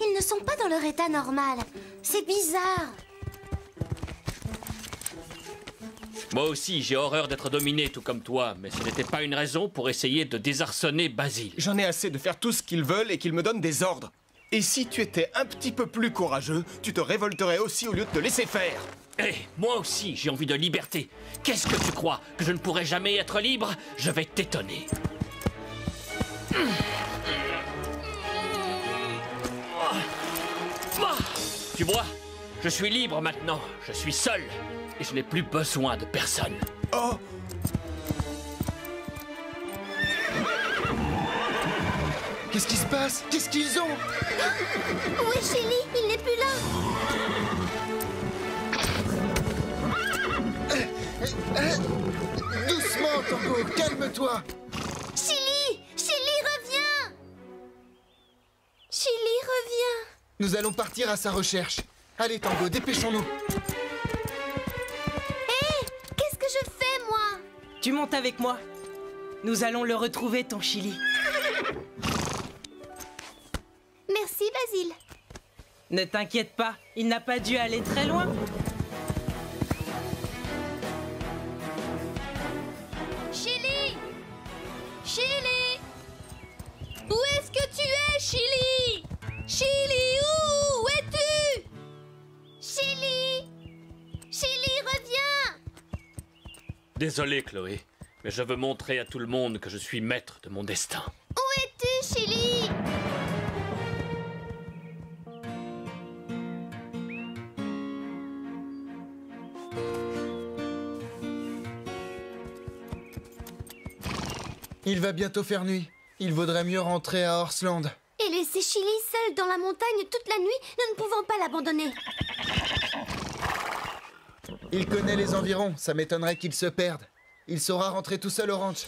Ils ne sont pas dans leur état normal. C'est bizarre. Moi aussi, j'ai horreur d'être dominé tout comme toi, mais ce n'était pas une raison pour essayer de désarçonner Basile. J'en ai assez de faire tout ce qu'ils veulent et qu'ils me donnent des ordres. Et si tu étais un petit peu plus courageux, tu te révolterais aussi au lieu de te laisser faire. Hé, moi aussi, j'ai envie de liberté. Qu'est-ce que tu crois Que je ne pourrai jamais être libre? Je vais t'étonner. Ah, Tu vois Je suis libre maintenant. Je suis seul. Et je n'ai plus besoin de personne. Oh. Qu'est-ce qui se passe? Qu'est-ce qu'ils ont? Où est Shelly Il n'est plus là. Doucement, Tango, calme-toi. Chili Chili, reviens. Chili, reviens. Nous allons partir à sa recherche. Allez, Tango, dépêchons-nous que je fais, moi Tu montes avec moi. Nous allons le retrouver, ton Chili. Merci, Basile. Ne t'inquiète pas, il n'a pas dû aller très loin. Désolé, Chloé, mais je veux montrer à tout le monde que je suis maître de mon destin. Où es-tu, Chili? Il va bientôt faire nuit. Il vaudrait mieux rentrer à Horsland. Et laisser Chili seule dans la montagne toute la nuit, nous ne pouvons pas l'abandonner. Il connaît les environs, ça m'étonnerait qu'il se perde. Il saura rentrer tout seul au ranch.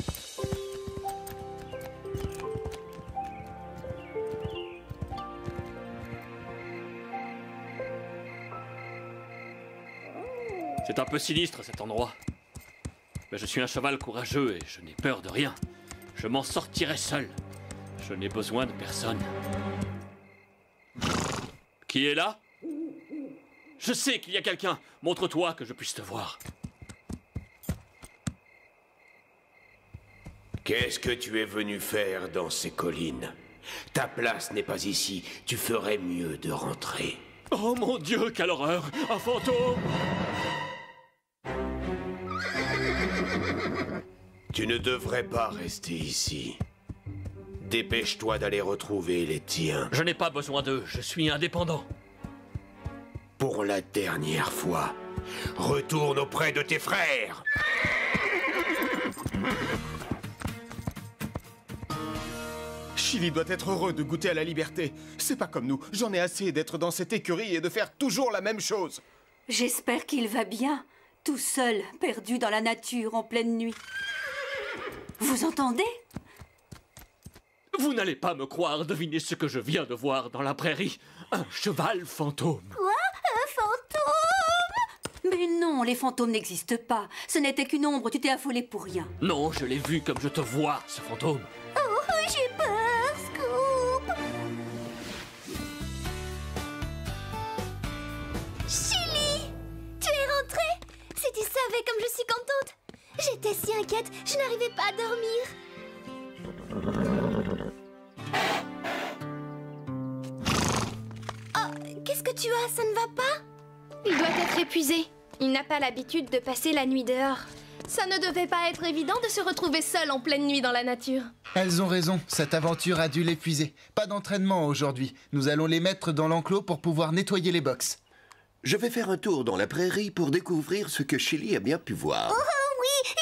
C'est un peu sinistre cet endroit. Mais je suis un cheval courageux et je n'ai peur de rien. Je m'en sortirai seul. Je n'ai besoin de personne. Qui est là? Je sais qu'il y a quelqu'un. Montre-toi que je puisse te voir. Qu'est-ce que tu es venu faire dans ces collines? Ta place n'est pas ici. Tu ferais mieux de rentrer. Oh mon Dieu, quelle horreur Un fantôme Tu ne devrais pas rester ici. Dépêche-toi d'aller retrouver les tiens. Je n'ai pas besoin d'eux, je suis indépendant. Pour la dernière fois, retourne auprès de tes frères. Chili doit être heureux de goûter à la liberté. C'est pas comme nous. J'en ai assez d'être dans cette écurie et de faire toujours la même chose. J'espère qu'il va bien, tout seul, perdu dans la nature en pleine nuit. Vous entendez? Vous n'allez pas me croire deviner ce que je viens de voir dans la prairie. Un cheval fantôme. Quoi? Un fantôme Mais non, les fantômes n'existent pas. Ce n'était qu'une ombre, tu t'es affolé pour rien. Non, je l'ai vu comme je te vois, ce fantôme. Oh, j'ai peur, Scoop Chili Tu es rentrée Si tu savais comme je suis contente J'étais si inquiète, je n'arrivais pas à dormir. Que tu as Ça ne va pas? Il doit être épuisé. Il n'a pas l'habitude de passer la nuit dehors. Ça ne devait pas être évident de se retrouver seul en pleine nuit dans la nature. Elles ont raison, cette aventure a dû l'épuiser. Pas d'entraînement aujourd'hui. Nous allons les mettre dans l'enclos pour pouvoir nettoyer les box. Je vais faire un tour dans la prairie pour découvrir ce que Chili a bien pu voir. Oh, oh oui,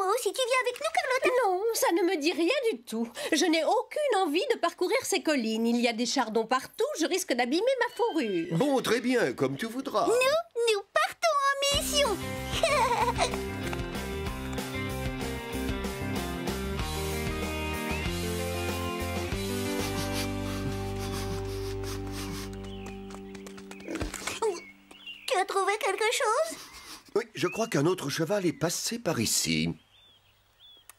moi aussi. Tu viens avec nous, Carlotta Non, ça ne me dit rien du tout. Je n'ai aucune envie de parcourir ces collines. Il y a des chardons partout, je risque d'abîmer ma fourrure. Bon, très bien, comme tu voudras. Nous, nous partons en mission. tu as trouvé quelque chose? Oui, je crois qu'un autre cheval est passé par ici.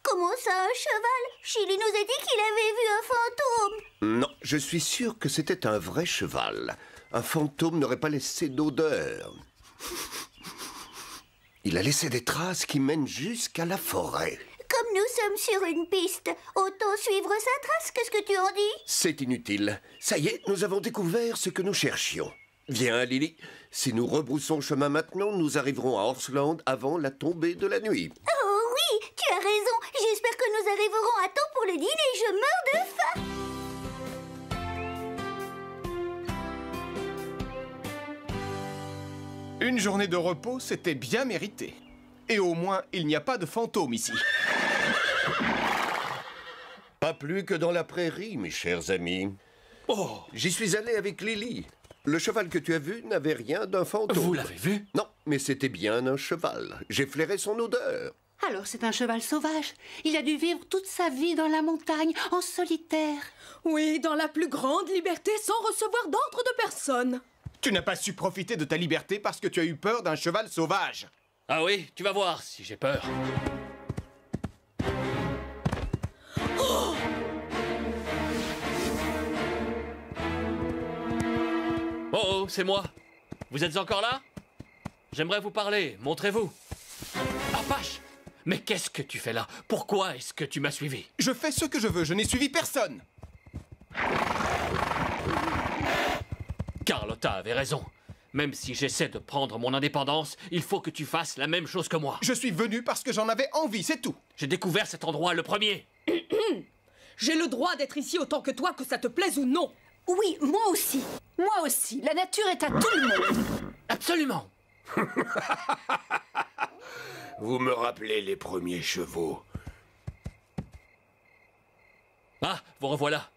Comment ça, un cheval? Chili nous a dit qu'il avait vu un fantôme. Non, je suis sûr que c'était un vrai cheval. Un fantôme n'aurait pas laissé d'odeur. Il a laissé des traces qui mènent jusqu'à la forêt. Comme nous sommes sur une piste, autant suivre sa trace. Qu'est-ce que tu en dis? C'est inutile. Ça y est, nous avons découvert ce que nous cherchions. Viens, Lily. Si nous rebroussons chemin maintenant, nous arriverons à Horsland avant la tombée de la nuit. Oui, tu as raison. J'espère que nous arriverons à temps pour le dîner. Je meurs de faim. Une journée de repos, c'était bien mérité. Et au moins, il n'y a pas de fantôme ici. Pas plus que dans la prairie, mes chers amis. Oh J'y suis allé avec Lily. Le cheval que tu as vu n'avait rien d'un fantôme. Vous l'avez vu? Non, mais c'était bien un cheval. J'ai flairé son odeur. Alors c'est un cheval sauvage. Il a dû vivre toute sa vie dans la montagne, en solitaire. Oui, dans la plus grande liberté, sans recevoir d'ordre de personne. Tu n'as pas su profiter de ta liberté parce que tu as eu peur d'un cheval sauvage. Ah oui, tu vas voir si j'ai peur. Oh Oh, oh, c'est moi. Vous êtes encore là? J'aimerais vous parler. Montrez-vous. Apache Mais qu'est-ce que tu fais là? Pourquoi est-ce que tu m'as suivi? Je fais ce que je veux, je n'ai suivi personne. Carlotta avait raison. Même si j'essaie de prendre mon indépendance, il faut que tu fasses la même chose que moi. Je suis venu parce que j'en avais envie, c'est tout. J'ai découvert cet endroit le premier. J'ai le droit d'être ici autant que toi, que ça te plaise ou non. Oui, moi aussi. Moi aussi. La nature est à tout le monde. Absolument. Vous me rappelez les premiers chevaux. Ah, vous revoilà.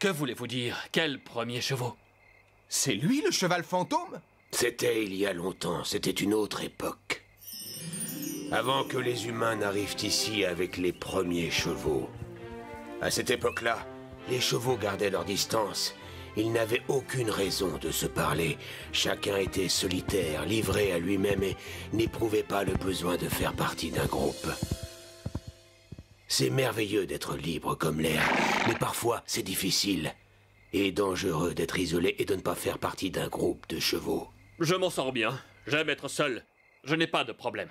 Que voulez-vous dire? Quel premier chevaux? C'est lui le cheval fantôme? C'était il y a longtemps, c'était une autre époque. Avant que les humains n'arrivent ici avec les premiers chevaux. À cette époque-là, les chevaux gardaient leur distance. Ils n'avaient aucune raison de se parler. Chacun était solitaire, livré à lui-même et n'éprouvait pas le besoin de faire partie d'un groupe. C'est merveilleux d'être libre comme l'air, mais parfois c'est difficile et dangereux d'être isolé et de ne pas faire partie d'un groupe de chevaux. Je m'en sors bien. J'aime être seul. Je n'ai pas de problème.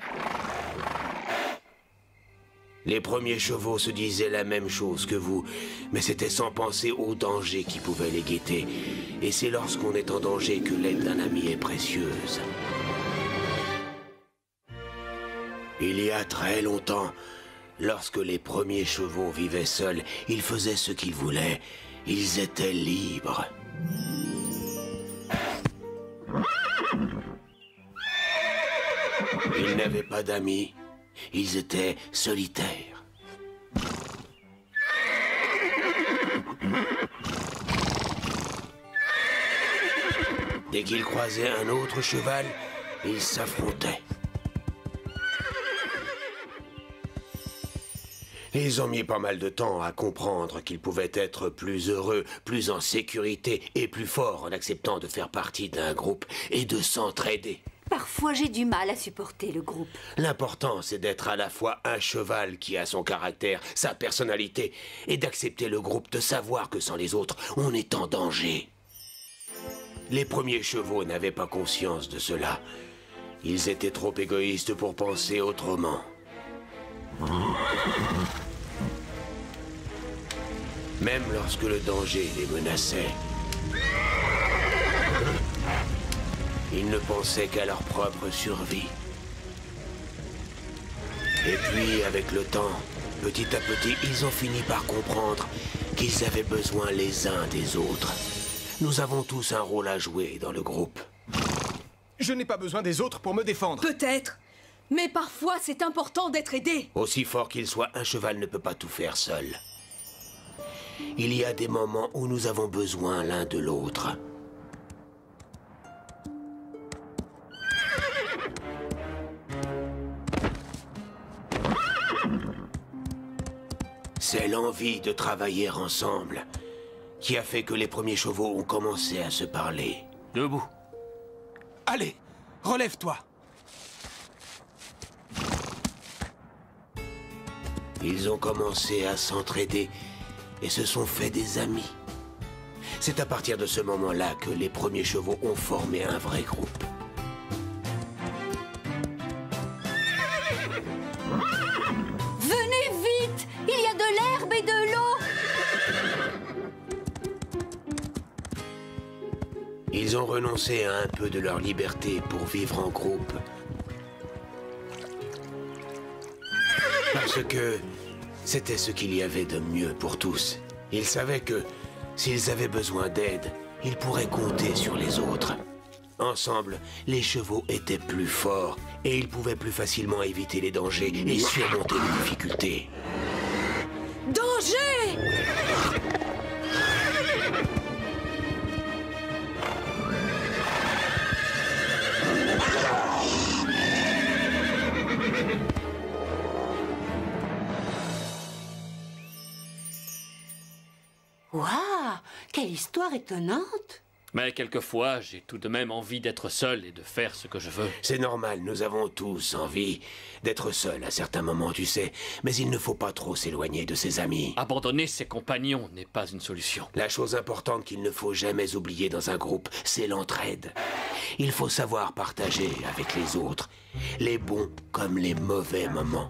Les premiers chevaux se disaient la même chose que vous, mais c'était sans penser au danger qui pouvait les guetter. Et c'est lorsqu'on est en danger que l'aide d'un ami est précieuse. Il y a très longtemps, lorsque les premiers chevaux vivaient seuls, ils faisaient ce qu'ils voulaient. Ils étaient libres. Ils n'avaient pas d'amis. Ils étaient solitaires. Dès qu'ils croisaient un autre cheval, ils s'affrontaient. Ils ont mis pas mal de temps à comprendre qu'ils pouvaient être plus heureux, plus en sécurité et plus forts en acceptant de faire partie d'un groupe et de s'entraider. Parfois, j'ai du mal à supporter le groupe. L'important, c'est d'être à la fois un cheval qui a son caractère, sa personnalité, et d'accepter le groupe, de savoir que sans les autres, on est en danger. Les premiers chevaux n'avaient pas conscience de cela. Ils étaient trop égoïstes pour penser autrement. Même lorsque le danger les menaçait, ils ne pensaient qu'à leur propre survie. Et puis, avec le temps, petit à petit, ils ont fini par comprendre qu'ils avaient besoin les uns des autres. Nous avons tous un rôle à jouer dans le groupe. Je n'ai pas besoin des autres pour me défendre. Peut-être. Mais parfois, c'est important d'être aidé. Aussi fort qu'il soit, un cheval ne peut pas tout faire seul. Il y a des moments où nous avons besoin l'un de l'autre. C'est l'envie de travailler ensemble qui a fait que les premiers chevaux ont commencé à se parler. Debout. Allez, relève-toi. Ils ont commencé à s'entraider et se sont fait des amis. C'est à partir de ce moment-là que les premiers chevaux ont formé un vrai groupe. Ils ont renoncé à un peu de leur liberté pour vivre en groupe. Parce que c'était ce qu'il y avait de mieux pour tous. Ils savaient que s'ils avaient besoin d'aide, ils pourraient compter sur les autres. Ensemble, les chevaux étaient plus forts et ils pouvaient plus facilement éviter les dangers et surmonter les difficultés. Danger Waouh Quelle histoire étonnante Mais quelquefois, j'ai tout de même envie d'être seul et de faire ce que je veux. C'est normal, nous avons tous envie d'être seuls à certains moments, tu sais. Mais il ne faut pas trop s'éloigner de ses amis. Abandonner ses compagnons n'est pas une solution. La chose importante qu'il ne faut jamais oublier dans un groupe, c'est l'entraide. Il faut savoir partager avec les autres, les bons comme les mauvais moments.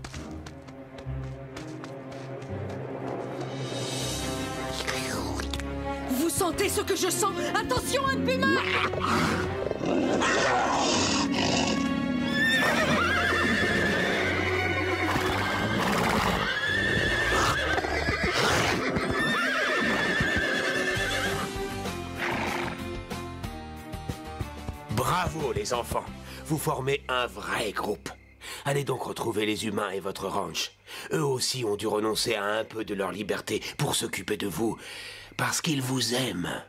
Sentez ce que je sens Attention, un puma Bravo les enfants Vous formez un vrai groupe. Allez donc retrouver les humains et votre ranch. Eux aussi ont dû renoncer à un peu de leur liberté pour s'occuper de vous, parce qu'ils vous aiment.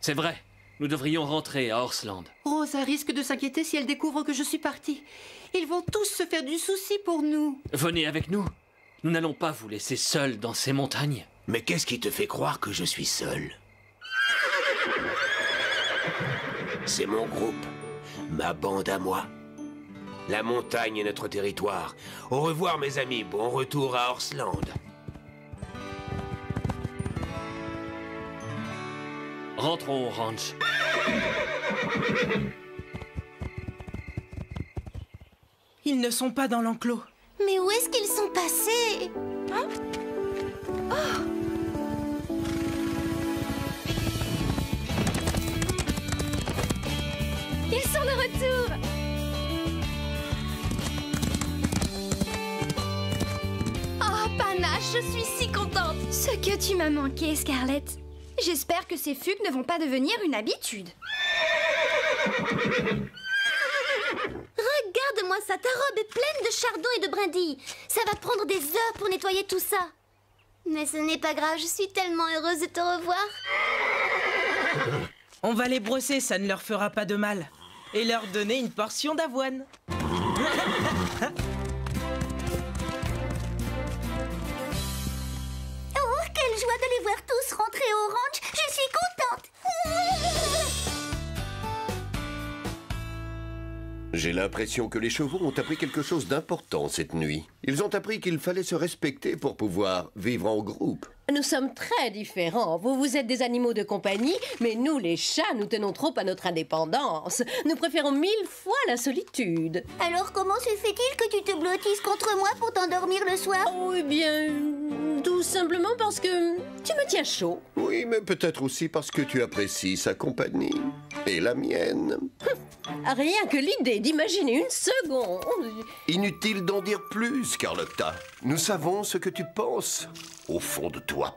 C'est vrai. Nous devrions rentrer à Horsland. Rosa risque de s'inquiéter si elle découvre que je suis partie. Ils vont tous se faire du souci pour nous. Venez avec nous. Nous n'allons pas vous laisser seuls dans ces montagnes. Mais qu'est-ce qui te fait croire que je suis seul? C'est mon groupe, ma bande à moi. La montagne est notre territoire. Au revoir mes amis, bon retour à Horsland. Rentrons au ranch. Ils ne sont pas dans l'enclos. Mais où est-ce qu'ils sont passés? Hein? Ils sont de retour Oh, Panache, je suis si contente Ce que tu m'as manqué, Scarlett. J'espère que ces fugues ne vont pas devenir une habitude. Regarde-moi ça, ta robe est pleine de chardon et de brindilles. Ça va prendre des heures pour nettoyer tout ça. Mais ce n'est pas grave, je suis tellement heureuse de te revoir. On va les brosser, ça ne leur fera pas de mal. Et leur donner une portion d'avoine. quelle joie de les voir tous rentrer au ranch. Je suis contente. J'ai l'impression que les chevaux ont appris quelque chose d'important cette nuit. Ils ont appris qu'il fallait se respecter pour pouvoir vivre en groupe. Nous sommes très différents. Vous, vous êtes des animaux de compagnie, mais nous, les chats, nous tenons trop à notre indépendance. Nous préférons mille fois la solitude. Alors comment se fait-il que tu te blottisses contre moi pour t'endormir le soir? Oh, eh bien, tout simplement parce que tu me tiens chaud. Oui, mais peut-être aussi parce que tu apprécies sa compagnie. Et la mienne. Rien que l'idée d'imaginer une seconde. Inutile d'en dire plus, Carlotta. Nous savons ce que tu penses au fond de toi. とは。